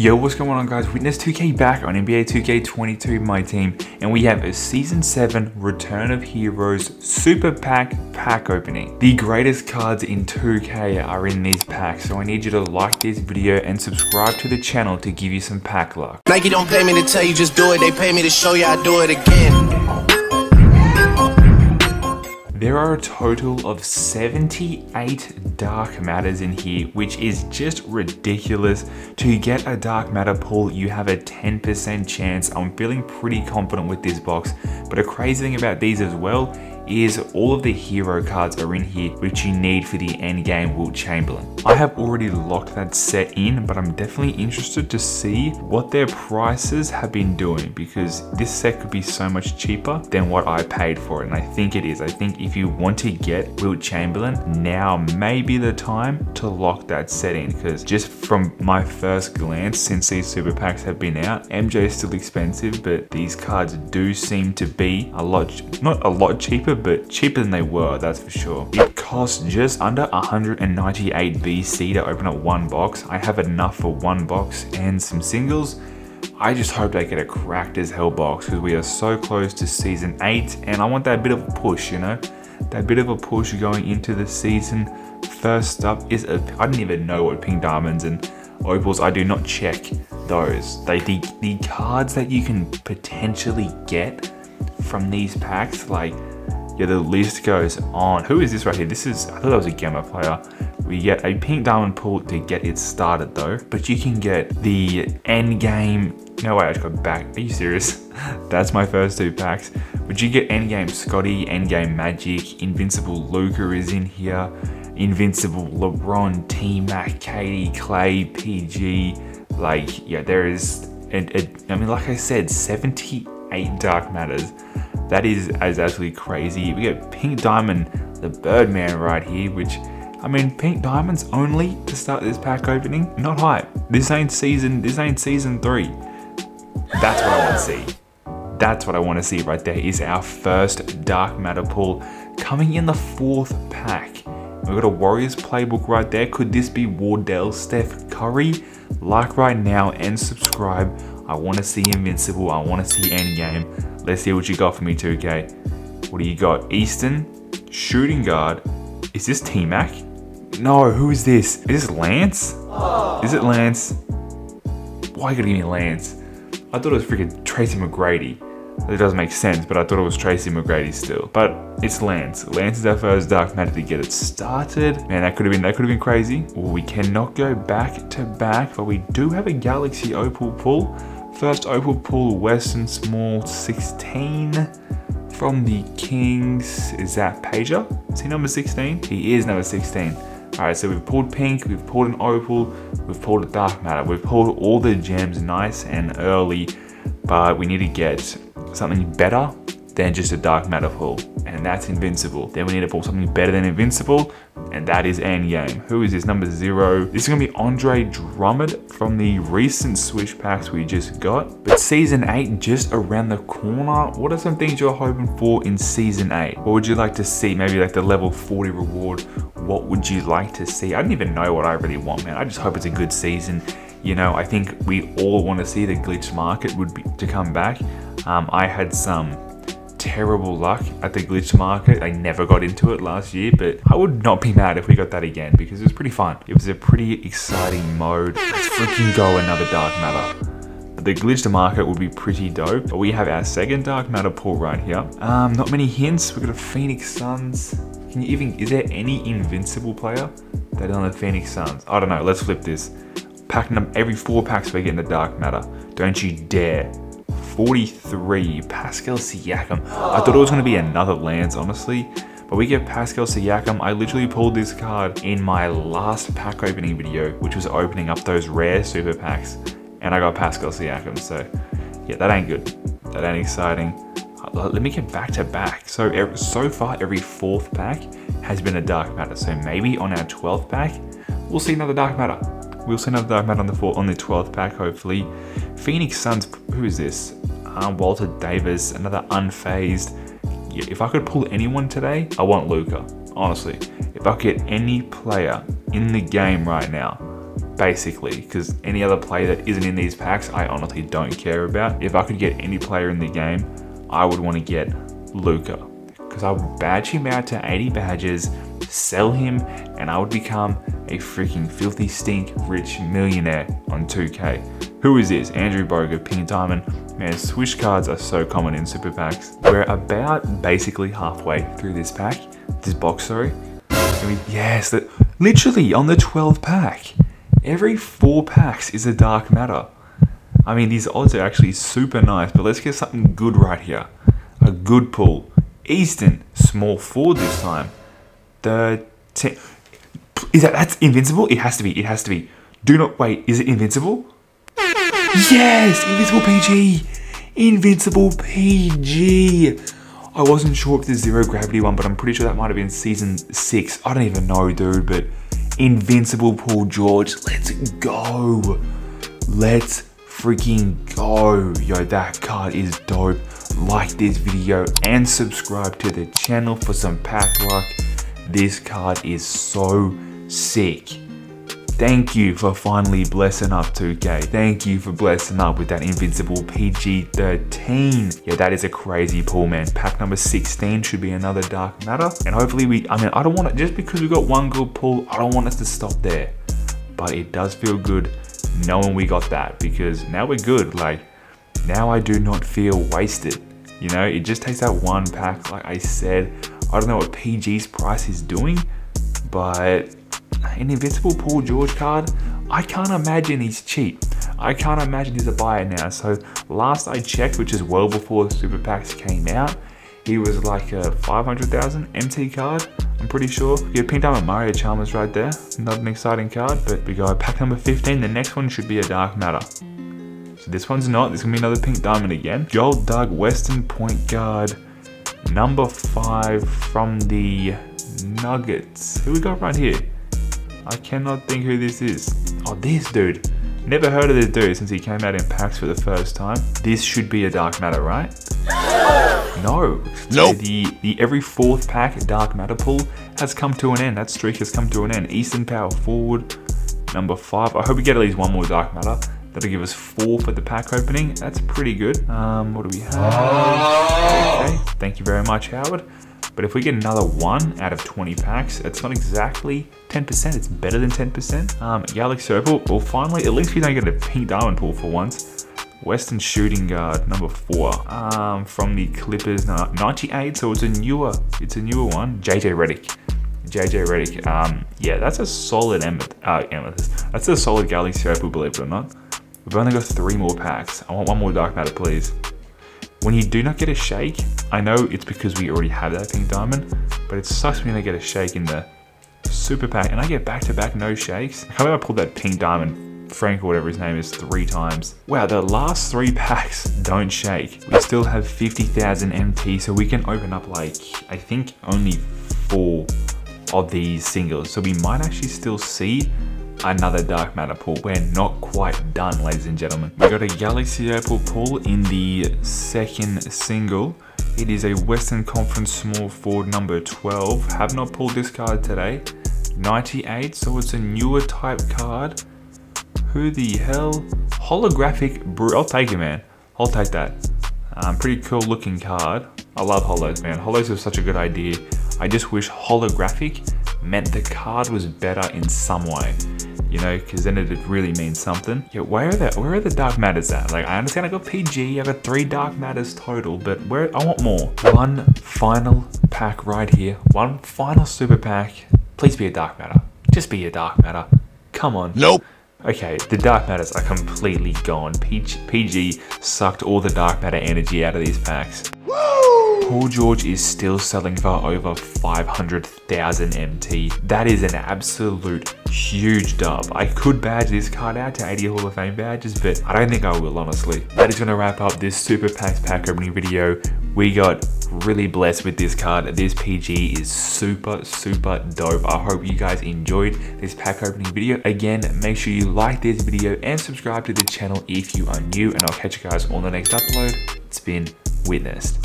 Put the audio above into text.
Yo, what's going on guys? Witness 2K back on NBA 2K22, MyTeam, and we have a Season 7 Return of Heroes Super Pack pack opening. The greatest cards in 2K are in these packs, so I need you to like this video and subscribe to the channel to give you some pack luck. Nike don't pay me to tell you just do it, they pay me to show you I do it again. There are a total of 78 dark matters in here, which is just ridiculous. To get a dark matter pull, you have a 10% chance. I'm feeling pretty confident with this box, but a crazy thing about these as well is all of the hero cards are in here which you need for the end game Wilt Chamberlain. I have already locked that set in but I'm definitely interested to see what their prices have been doing because this set could be so much cheaper than what I paid for it and I think it is. I think if you want to get Wilt Chamberlain now may be the time to lock that set in because just from my first glance since these super packs have been out MJ is still expensive but these cards do seem to be a lot not a lot cheaper but cheaper than they were, that's for sure. It costs just under 198 BC to open up one box. I have enough for one box and some singles. I just hope I get a cracked as hell box because we are so close to season 8 and I want that bit of a push, you know? That bit of a push going into the season. First up is, I didn't even know what pink diamonds and opals, I do not check those. They, the, the cards that you can potentially get from these packs, like yeah, the list goes on. Who is this right here? This is, I thought that was a Gamma player. We get a pink diamond pull to get it started though, but you can get the end game. No way, I just got back. Are you serious? That's my first two packs. But you get end game Scottie, end game Magic, Invincible Luka is in here, Invincible LeBron, T Mac, KD, Klay, PG. Like, yeah, there is, a, a, I mean, like I said, 78 Dark Matters. That is, is absolutely crazy. We get Pink Diamond, the Birdman right here, which, I mean, Pink Diamond's only to start this pack opening. Not hype. This ain't season, this ain't season three. That's what I want to see. That's what I want to see right there is our first Dark Matter pull coming in the fourth pack. We've got a Warriors playbook right there. Could this be Wardell, Steph Curry? Like right now and subscribe. I want to see Invincible. I want to see Endgame. Let's see what you got for me, 2K. What do you got? Easton, shooting guard. Is this T-Mac? No, who is this? Is this Lance? Is it Lance? Why gotta give me Lance? I thought it was freaking Tracy McGrady. It doesn't make sense, but I thought it was Tracy McGrady still. But it's Lance. Lance is our first Dark Matter to get it started. Man, that could have been that could have been crazy. Well, we cannot go back to back, but we do have a Galaxy Opal pull. First Opal pull, Weston Small 16 from the Kings. Is that Peja? Is he number 16? He is number 16. All right, so we've pulled pink, we've pulled an opal, we've pulled a dark matter. We've pulled all the gems nice and early, but we need to get something better than just a dark matter pull, and that's invincible. Then we need to pull something better than invincible, and that is Endgame. Who is this number zero? This is gonna be Andre Drummond from the recent Switch packs we just got. But season eight just around the corner. What are some things you're hoping for in season eight? What would you like to see? Maybe like the level 40 reward. What would you like to see? I don't even know what I really want, man. I just hope it's a good season. You know, I think we all want to see the glitch market would be to come back. Um, I had some terrible luck at the glitch market. I never got into it last year, but I would not be mad if we got that again because it was pretty fun. It was a pretty exciting mode. Let's freaking go another Dark Matter. The glitch to market would be pretty dope. But we have our second Dark Matter pull right here. Um, not many hints. We've got a Phoenix Suns. Can you even, is there any invincible player that is on the Phoenix Suns? I don't know. Let's flip this. Packing number, every four packs we get in the Dark Matter. Don't you dare 43, Pascal Siakam. I thought it was going to be another Lance, honestly. But we get Pascal Siakam. I literally pulled this card in my last pack opening video, which was opening up those rare super packs. And I got Pascal Siakam, so yeah, that ain't good. That ain't exciting. Uh, let me get back to back. So, so far, every fourth pack has been a Dark Matter. So maybe on our 12th pack, we'll see another Dark Matter. We'll see another Dark Matter on the, four, on the 12th pack, hopefully. Phoenix Suns, who is this? Um, Walter Davis, another unfazed. If I could pull anyone today, I want Luka. Honestly, if I could get any player in the game right now, basically, because any other player that isn't in these packs, I honestly don't care about. If I could get any player in the game, I would want to get Luka, because I would badge him out to 80 badges, sell him, and I would become a freaking filthy stink rich millionaire on 2K. Who is this? Andrew Bogut, Pink Diamond. Man, swish cards are so common in super packs. We're about basically halfway through this pack, this box, sorry. I mean, yes, that literally on the 12 pack. Every four packs is a dark matter. I mean, these odds are actually super nice, but let's get something good right here. A good pull. Easton, small forward this time. The ten, is that that's invincible? It has to be. It has to be. Do not wait. Is it invincible? Yes, invincible PG. Invincible PG. I wasn't sure if the zero gravity one, but I'm pretty sure that might have been season six. I don't even know, dude. But invincible Paul George. Let's go. Let's freaking go. Yo, that card is dope. Like this video and subscribe to the channel for some pack luck. This card is so sick. Thank you for finally blessing up 2K. Thank you for blessing up with that invincible PG-13. Yeah, that is a crazy pull, man. Pack number 16 should be another Dark Matter. And hopefully we, I mean, I don't want it, just because we got one good pull, I don't want us to stop there. But it does feel good knowing we got that because now we're good. Like, now I do not feel wasted. You know, it just takes that one pack, like I said. I don't know what PG's price is doing, but an Invincible Paul George card, I can't imagine he's cheap. I can't imagine he's a buyer now. So last I checked, which is well before Super Packs came out, he was like a 500,000 MT card, I'm pretty sure. Yeah, Pink Diamond Mario Chalmers right there. Not an exciting card, but we go pack number 15. The next one should be a Dark Matter. So this one's not, this is gonna be another Pink Diamond again. Joel Doug Weston point guard, number five from the Nuggets. Who we got right here? I cannot think who this is. Oh, this dude. Never heard of this dude since he came out in packs for the first time. This should be a Dark Matter, right? No. Nope. The, the every fourth pack Dark Matter pull has come to an end. That streak has come to an end. Eastern Power Forward, number five. I hope we get at least one more Dark Matter. That'll give us four for the pack opening. That's pretty good. Um, what do we have? Okay, thank you very much, Howard. But if we get another one out of 20 packs, it's not exactly 10%, it's better than 10%. Um, Galaxy Opal, well finally, at least we don't get a pink diamond pull for once. Western Shooting Guard, number four, um, from the Clippers, 98, so it's a newer, it's a newer one. JJ Redick. JJ Redick, um, yeah, that's a solid amethyst, uh, amethyst. That's a solid Galaxy Opal, believe it or not. We've only got three more packs. I want one more Dark Matter, please. When you do not get a shake, I know it's because we already have that pink diamond, but it sucks when I get a shake in the super pack and I get back to back no shakes. How about I pulled that pink diamond, Frank or whatever his name is, three times. Wow, the last three packs don't shake. We still have 50,000 MT, so we can open up like, I think only four of these singles. So we might actually still see another Dark Matter pull. We're not quite done, ladies and gentlemen. We got a Galaxy Opal pull in the second single. It is a Western Conference small forward number 12. Have not pulled this card today. 98, so it's a newer type card. Who the hell? Holographic. I'll take it, man. I'll take that. Um, pretty cool looking card. I love holos, man. Holos is such a good idea. I just wish holographic meant the card was better in some way you know, because then it'd really means something. Yeah, where are the where are the dark matters at? Like I understand I got PG, I got three dark matters total, but where I want more. One final pack right here. One final super pack. Please be a dark matter. Just be a dark matter. Come on. Nope. Okay, the dark matters are completely gone. PG, PG sucked all the dark matter energy out of these packs. Paul George is still selling for over 500,000 MT. That is an absolute huge dub. I could badge this card out to 80 Hall of Fame badges, but I don't think I will, honestly. That is gonna wrap up this Super Packs pack opening video. We got really blessed with this card. This PG is super, super dope. I hope you guys enjoyed this pack opening video. Again, make sure you like this video and subscribe to the channel if you are new, and I'll catch you guys on the next upload. It's been witnessed.